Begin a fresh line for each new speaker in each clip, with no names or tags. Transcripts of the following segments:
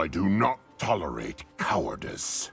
I do not tolerate cowardice.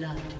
Blood.